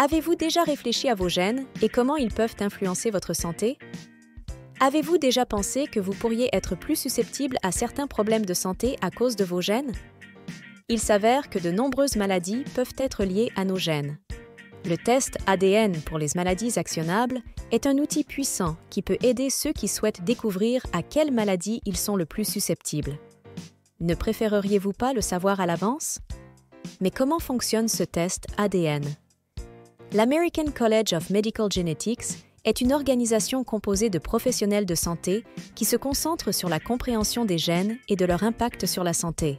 Avez-vous déjà réfléchi à vos gènes et comment ils peuvent influencer votre santé? Avez-vous déjà pensé que vous pourriez être plus susceptible à certains problèmes de santé à cause de vos gènes? Il s'avère que de nombreuses maladies peuvent être liées à nos gènes. Le test ADN pour les maladies actionnables est un outil puissant qui peut aider ceux qui souhaitent découvrir à quelle maladie ils sont le plus susceptibles. Ne préféreriez-vous pas le savoir à l'avance? Mais comment fonctionne ce test ADN L'American College of Medical Genetics est une organisation composée de professionnels de santé qui se concentre sur la compréhension des gènes et de leur impact sur la santé.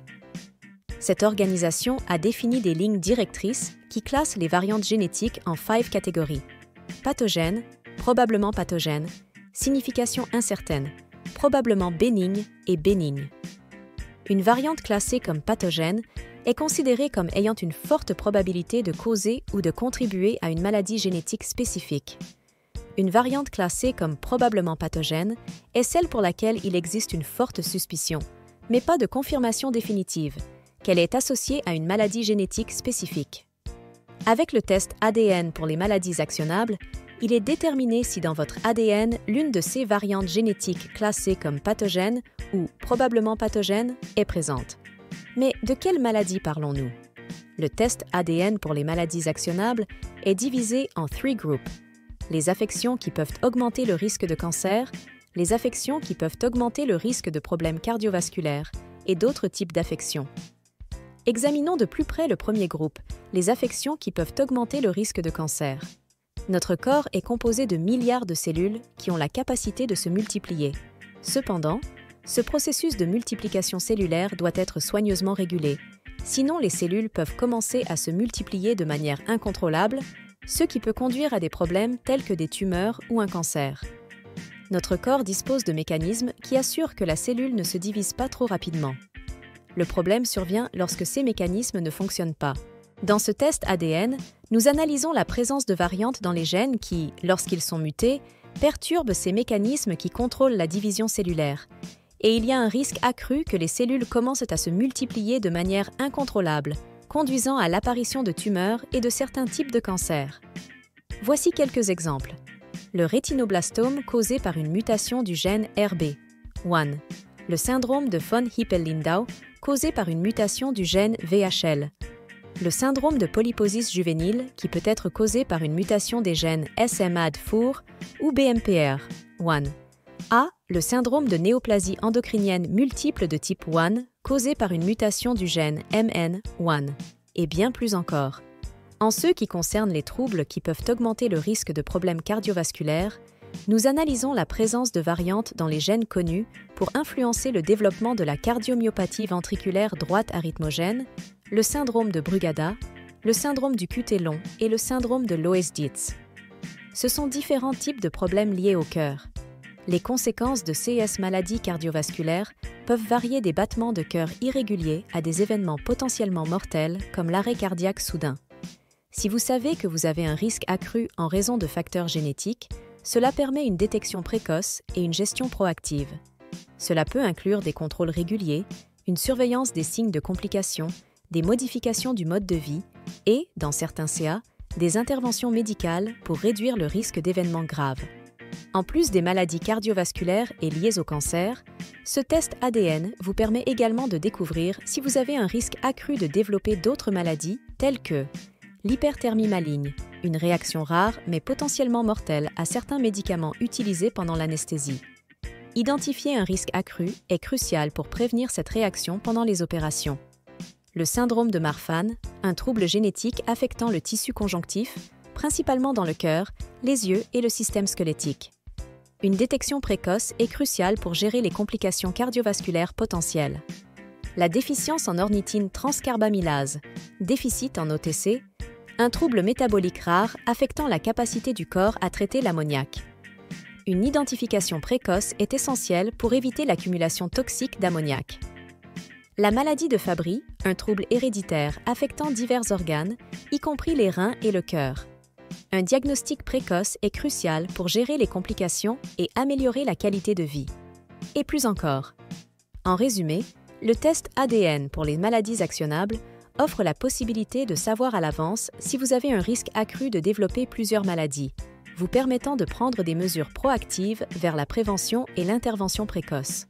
Cette organisation a défini des lignes directrices qui classent les variantes génétiques en five catégories pathogènes, probablement pathogènes, signification incertaine, probablement bénigne et bénigne. Une variante classée comme pathogène est considérée comme ayant une forte probabilité de causer ou de contribuer à une maladie génétique spécifique. Une variante classée comme probablement pathogène est celle pour laquelle il existe une forte suspicion, mais pas de confirmation définitive, qu'elle est associée à une maladie génétique spécifique. Avec le test ADN pour les maladies actionnables, il est déterminé si dans votre ADN l'une de ces variantes génétiques classées comme pathogène ou probablement pathogène est présente. Mais de quelle maladie parlons-nous? Le test ADN pour les maladies actionnables est divisé en three groups les affections qui peuvent augmenter le risque de cancer, les affections qui peuvent augmenter le risque de problèmes cardiovasculaires et d'autres types d'affections. Examinons de plus près le premier groupe, les affections qui peuvent augmenter le risque de cancer. Notre corps est composé de milliards de cellules qui ont la capacité de se multiplier. Cependant, ce processus de multiplication cellulaire doit être soigneusement régulé, sinon les cellules peuvent commencer à se multiplier de manière incontrôlable ce qui peut conduire à des problèmes tels que des tumeurs ou un cancer. Notre corps dispose de mécanismes qui assurent que la cellule ne se divise pas trop rapidement. Le problème survient lorsque ces mécanismes ne fonctionnent pas. Dans ce test ADN, nous analysons la présence de variantes dans les gènes qui, lorsqu'ils sont mutés, perturbent ces mécanismes qui contrôlent la division cellulaire. Et il y a un risque accru que les cellules commencent à se multiplier de manière incontrôlable, conduisant à l'apparition de tumeurs et de certains types de cancers. Voici quelques exemples. Le rétinoblastome causé par une mutation du gène RB1. Le syndrome de von Hippel-Lindau causé par une mutation du gène VHL. Le syndrome de polyposis juvénile qui peut être causé par une mutation des gènes SMAD4 ou BMPR1. A. Le syndrome de néoplasie endocrinienne multiple de type 1 causé par une mutation du gène MN1, et bien plus encore. En ce qui concerne les troubles qui peuvent augmenter le risque de problèmes cardiovasculaires, nous analysons la présence de variantes dans les gènes connus pour influencer le développement de la cardiomyopathie ventriculaire droite arythmogène, le syndrome de Brugada, le syndrome du QT long et le syndrome de Loeys-Dietz. Ce sont différents types de problèmes liés au cœur. Les conséquences de CS maladies cardiovasculaires peuvent varier des battements de cœur irréguliers à des événements potentiellement mortels comme l'arrêt cardiaque soudain. Si vous savez que vous avez un risque accru en raison de facteurs génétiques, cela permet une détection précoce et une gestion proactive. Cela peut inclure des contrôles réguliers, une surveillance des signes de complications, des modifications du mode de vie et, dans certains CA, des interventions médicales pour réduire le risque d'événements graves. En plus des maladies cardiovasculaires et liées au cancer, ce test ADN vous permet également de découvrir si vous avez un risque accru de développer d'autres maladies telles que l'hyperthermie maligne, une réaction rare mais potentiellement mortelle à certains médicaments utilisés pendant l'anesthésie. Identifier un risque accru est crucial pour prévenir cette réaction pendant les opérations. Le syndrome de Marfan, un trouble génétique affectant le tissu conjonctif, principalement dans le cœur, les yeux et le système squelettique. Une détection précoce est cruciale pour gérer les complications cardiovasculaires potentielles. La déficience en ornithine transcarbamylase, déficit en OTC, un trouble métabolique rare affectant la capacité du corps à traiter l'ammoniac. Une identification précoce est essentielle pour éviter l'accumulation toxique d'ammoniac. La maladie de Fabry, un trouble héréditaire affectant divers organes, y compris les reins et le cœur. Un diagnostic précoce est crucial pour gérer les complications et améliorer la qualité de vie. Et plus encore. En résumé, le test ADN pour les maladies actionnables offre la possibilité de savoir à l'avance si vous avez un risque accru de développer plusieurs maladies, vous permettant de prendre des mesures proactives vers la prévention et l'intervention précoce.